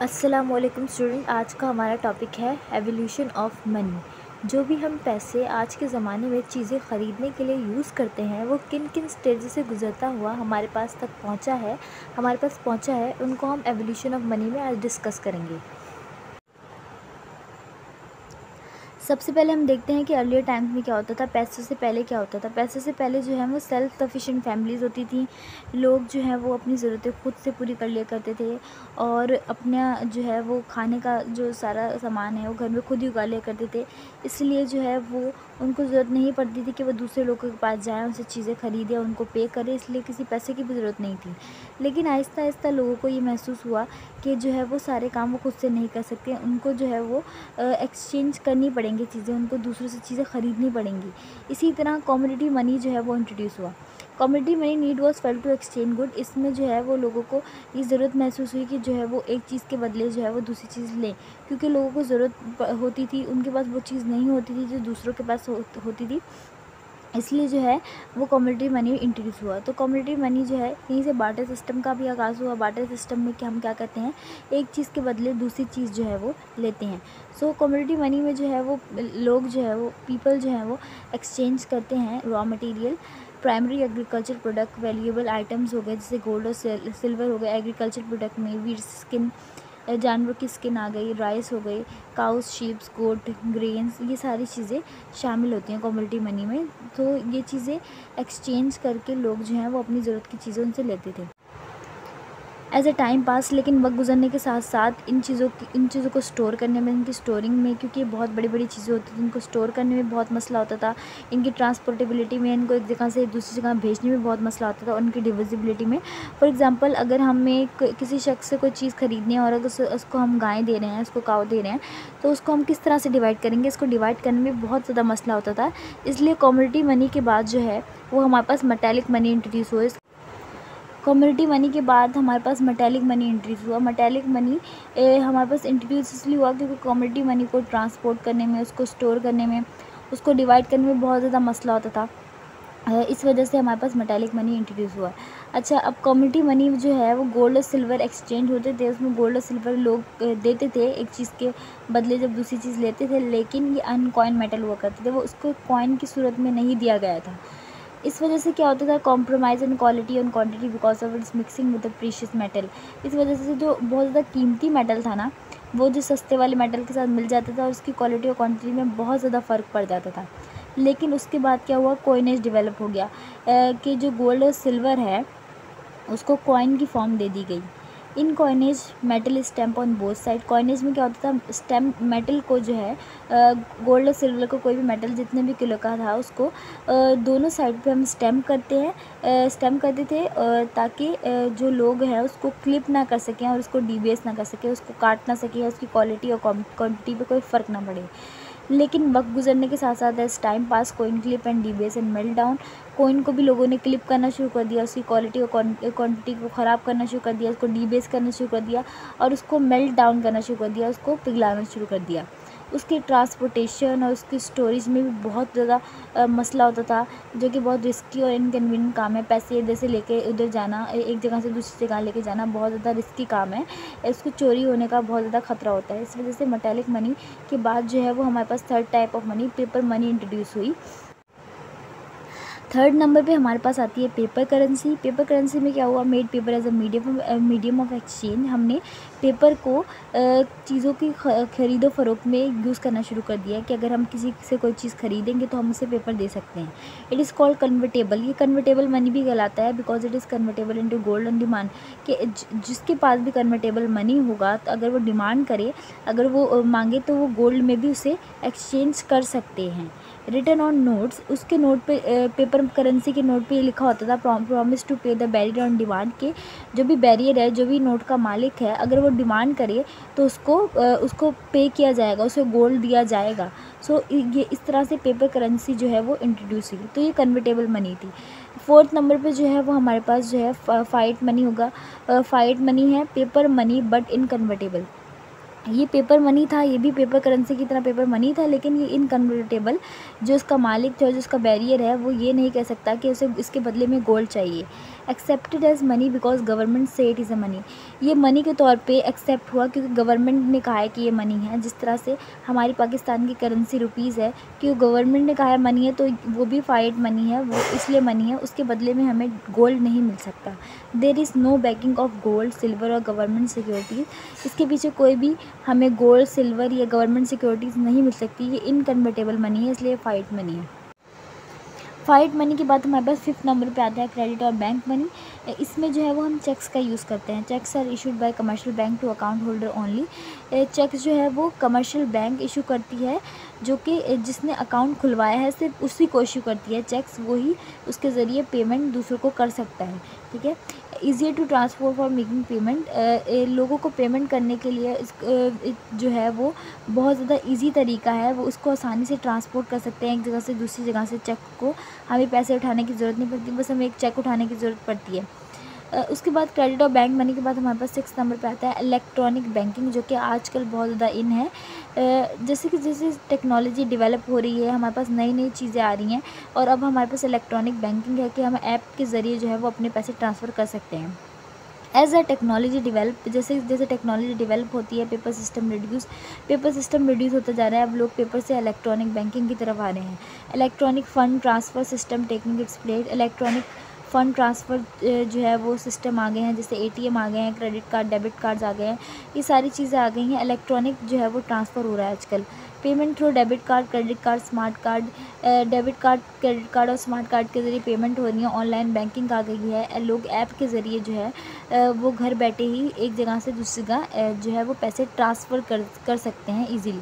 अस्सलाम वालेकुम स्टूडेंट, आज का हमारा टॉपिक है एवोल्यूशन ऑफ़ मनी जो भी हम पैसे आज के ज़माने में चीज़ें ख़रीदने के लिए यूज़ करते हैं, वो किन किन स्टेज से गुज़रता हुआ हमारे पास तक पहुँचा है, हमारे पास पहुँचा है, उनको हम एवोल्यूशन ऑफ़ मनी में आज डिस्कस करेंगे। सबसे पहले हम देखते हैं कि अर्लियर टाइम्स में क्या होता था, पैसों से पहले क्या होता था। पैसों से पहले जो है वो सेल्फ सफिशेंट फैमिलीज़ होती थी। लोग जो है वो अपनी ज़रूरतें खुद से पूरी कर लिया करते थे और अपना जो है वो खाने का जो सारा सामान है वो घर में खुद ही उगा लिया करते थे। इसलिए जो है वो उनको ज़रूरत नहीं पड़ती थी कि वो दूसरे लोगों के पास जाएँ, उनसे चीज़ें ख़रीदें, उनको पे करें, इसलिए किसी पैसे की भी ज़रूरत नहीं थी। लेकिन आहिस्ता आहिस्ता लोगों को ये महसूस हुआ कि जो है वो सारे काम वो खुद से नहीं कर सकते। उनको जो है वो एक्सचेंज करनी पड़ेंगी। चीज़ें, उनको दूसरों से चीज़ें ख़रीदनी पड़ेंगी। इसी तरह कॉमोडिटी मनी जो है वो इंट्रोड्यूस हुआ। Commodity money need was fail to exchange good इसमें जो है वो लोगों को ये ज़रूरत महसूस हुई कि जो है वो एक चीज़ के बदले जो है वो दूसरी चीज़ लें। क्योंकि लोगों को ज़रूरत होती थी, उनके पास वो चीज़ नहीं होती थी जो दूसरों के पास होती थी। इसलिए जो है, वो कम्युनिटी मनी इंट्रोड्यूस हुआ। तो कम्युनिटी मनी जो है, यहीं से बाटर सिस्टम का भी आगाज़ हुआ। बाटर सिस्टम में क्या हम क्या करते हैं, एक चीज़ के बदले दूसरी चीज़ जो है, वो लेते हैं। सो कम्युनिटी मनी में जो है, वो लोग जो है, वो पीपल जो है, वो एक्सचेंज करते हैं raw material primary agriculture product valuable items हो गए, जैसे गोल्ड और सिल्वर हो गए एग्रीकल्चर प्रोडक्ट में वीर स्किन जानवर की स्किन आ गई राइस हो गई काउस शीप्स गोट ग्रेन्स ये सारी चीज़ें शामिल होती हैं कम्युनिटी मनी में। तो ये चीज़ें एक्सचेंज करके लोग जो हैं वो अपनी ज़रूरत की चीज़ें उनसे लेते थे। एज ए टाइम पास लेकिन वक्त गुजरने के साथ साथ इन चीज़ों की, इन चीज़ों को स्टोर करने में, इनकी स्टोरिंग में, क्योंकि बहुत बड़ी बड़ी चीज़ें होती थी, इनको स्टोर करने में बहुत मसला होता था। इनकी ट्रांसपोर्टेबिलिटी में, इनको एक जगह से दूसरी जगह भेजने में बहुत मसला होता था और उनकी डिविजिबिलिटी में। फॉर एग्ज़ाम्पल अगर हमें किसी शख्स से कोई चीज़ ख़रीदनी है और अगर उसको हम गाय दे रहे हैं, उसको काव दे रहे हैं तो उसको हम किस तरह से डिवाइड करेंगे? इसको डिवाइड करने में बहुत ज़्यादा मसला होता था। इसलिए कम्युनिटी मनी के बाद जो है, वो हमारे पास मटैलिक मनी इंट्रोड्यूस हुआ कम्युनिटी मनी के बाद हमारे पास मटैलिक मनी इंट्रोड्यूस हुआ। मटैलिक मनी हमारे पास इंट्रोड्यूस इसलिए हुआ क्योंकि कम्युनिटी मनी को ट्रांसपोर्ट करने में, उसको स्टोर करने में, उसको डिवाइड करने में बहुत ज़्यादा मसला होता था। इस वजह से हमारे पास मेटालिक मनी इंट्रोड्यूस हुआ। अच्छा अब कम्युनिटी मनी जो है वो गोल्ड और सिल्वर एक्सचेंज होते थे। उसमें गोल्ड और सिल्वर लोग देते थे एक चीज़ के बदले जब दूसरी चीज़ लेते थे, लेकिन ये अनकॉइन मेटल हुआ करते थे। वो उसको कॉइन की सूरत में नहीं दिया गया था। इस वजह से क्या होता था compromise in quality and quantity because of its mixing with the precious metal इस वजह से जो बहुत ज़्यादा कीमती मेटल था ना, वो जो सस्ते वाले मेटल के साथ मिल जाता था और उसकी क्वालिटी और क्वान्टिटी में बहुत ज़्यादा फ़र्क पड़ जाता था। लेकिन उसके बाद क्या हुआ कोइनेज डिवेलप हो गया। कि जो गोल्ड और सिल्वर है, उसको कॉइन की फॉर्म दे दी गई। In coinage metal stamp on both side coinage में क्या होता था? स्टैम्प मेटल को जो है गोल्ड और सिल्वर को कोई भी मेटल जितने भी किलो का था उसको दोनों साइड पे हम स्टैम्प करते हैं। स्टैम्प करते थे ताकि जो लोग हैं उसको क्लिप ना कर सकें और उसको डीबेस ना कर सकें, उसको काट ना सकें, उसकी क्वालिटी और क्वान्टिटी पर कोई फ़र्क ना पड़े। लेकिन वक्त गुजरने के साथ साथ as time pass coin clip and debase and melt down coin को भी लोगों ने क्लिप करना शुरू कर दिया, उसकी क्वालिटी और क्वान्टिटी को ख़राब करना शुरू कर दिया, उसको डीबेस करना शुरू कर दिया और उसको मेल्ट डाउन करना शुरू कर दिया, उसको पिघलाना शुरू कर दिया। उसकी ट्रांसपोर्टेशन और उसकी स्टोरेज में भी बहुत ज़्यादा मसला होता था, जो कि बहुत रिस्की और इनकन्वीनियंट काम है। पैसे इधर से लेके उधर जाना एक जगह से दूसरी जगह लेके जाना बहुत ज़्यादा रिस्की काम है। इसको चोरी होने का बहुत ज़्यादा खतरा होता है। इस वजह से मेटेलिक मनी के बाद जो है वो हमारे पास third type of money paper money introduce हुई। थर्ड नंबर पे हमारे पास आती है पेपर करेंसी पेपर करेंसी में क्या हुआ? Made paper as a medium medium of exchange हमने पेपर को चीज़ों की ख़रीदो फ़रोख्त में यूज़ करना शुरू कर दिया कि अगर हम किसी से कोई चीज़ ख़रीदेंगे तो हम उसे पेपर दे सकते हैं। इट इज़ कॉल्ड कन्वर्टेबल ये कन्वर्टेबल मनी भी कहलाता है because it is convertible into gold on demand कि जिसके पास भी कन्वर्टेबल मनी होगा तो अगर वो डिमांड करे, अगर वो मांगे तो वो गोल्ड में भी उसे एक्सचेंज कर सकते हैं। रिटर्न ऑन नोट्स उसके नोट पे पेपर करेंसी के नोट पे ये लिखा होता था promise to pay the bearer on demand के जो भी बैरियर है जो भी नोट का मालिक है अगर वो डिमांड करे तो उसको उसको पे किया जाएगा उसे गोल्ड दिया जाएगा। सो so, ये इस तरह से पेपर करेंसी जो है वो इंट्रोड्यूस हुई। तो ये कन्वर्टेबल मनी थी। फोर्थ नंबर पे जो है वो हमारे पास जो है फाइट मनी होगा। फाइट मनी है paper money but inconvertible ये पेपर मनी था, ये भी पेपर करेंसी की तरह पेपर मनी था, लेकिन ये इनकन्वर्टेबल जो इसका मालिक था जो इसका बैरियर है, वो ये नहीं कह सकता कि उसे इसके बदले में गोल्ड चाहिए। Accepted as money because government से इट इज़ अ मनी ये मनी के तौर पे एक्सेप्ट हुआ क्योंकि गवर्नमेंट ने कहा है कि ये मनी है। जिस तरह से हमारी पाकिस्तान की करेंसी रुपीज़ है कि गवर्नमेंट ने कहा है मनी है तो वो भी फाइट मनी है, वो इसलिए मनी है, उसके बदले में हमें गोल्ड नहीं मिल सकता। There is no backing of gold silver और गवर्नमेंट सिक्योरिटीज़ इसके पीछे कोई भी हमें गोल्ड सिल्वर या गवर्नमेंट सिक्योरिटीज़ नहीं मिल सकती, ये इनकन्वर्टेबल मनी है, इसलिए फ़ाइट मनी है। फाइट मनी की बात हमारे पास फिफ्थ नंबर पे आता है क्रेडिट और बैंक मनी इसमें जो है वो हम चेक्स का यूज़ करते हैं। Cheques are issued by commercial bank to account holder only cheques जो है वो कमर्शियल बैंक इशू करती है, जो कि जिसने अकाउंट खुलवाया है, सिर्फ़ उसी को इशू करती है। चेक्स वही उसके ज़रिए पेमेंट दूसरों को कर सकता है, ठीक है? Easier to transfer for making payment लोगों को पेमेंट करने के लिए इस, जो है वो बहुत ज़्यादा ईजी तरीका है। वो उसको आसानी से ट्रांसपोर्ट कर सकते हैं एक जगह से दूसरी जगह से चेक को। हमें पैसे उठाने की ज़रूरत नहीं पड़ती बस हमें एक चेक उठाने की ज़रूरत पड़ती है। उसके बाद क्रेडिट और बैंक मनी के बाद हमारे पास सिक्स नंबर पे आता है इलेक्ट्रॉनिक बैंकिंग जो कि आजकल बहुत ज़्यादा इन है। जैसे कि जैसे टेक्नोलॉजी डेवलप हो रही है, हमारे पास नई नई चीज़ें आ रही हैं और अब हमारे पास इलेक्ट्रॉनिक बैंकिंग है कि हम ऐप के ज़रिए जो है वो अपने पैसे ट्रांसफ़र कर सकते हैं। एज अ टेक्नोलॉजी डिवेल्प जैसे जैसे टेक्नोलॉजी डिवेल्प होती है paper system reduce paper system reduce होता जा रहा है, अब लोग पेपर से इलेक्ट्रॉनिक बैंकिंग की तरफ़ आ रहे हैं। Electronic fund transfer system taking its place electronic fund transfer जो है वो सिस्टम आ गए हैं, जैसे एटीएम आ गए हैं, क्रेडिट कार्ड, डेबिट कार्ड्स आ गए हैं, ये सारी चीज़ें आ गई हैं, इलेक्ट्रॉनिक जो है वो ट्रांसफ़र हो रहा है आजकल। Payment through debit card, credit card, smart card debit card, credit card और स्मार्ट कार्ड के ज़रिए पेमेंट हो रही है, ऑनलाइन बैंकिंग आ गई है लोग ऐप के ज़रिए जो है वो घर बैठे ही एक जगह से दूसरी जगह जो है वो पैसे ट्रांसफ़र कर कर सकते हैं ईज़िली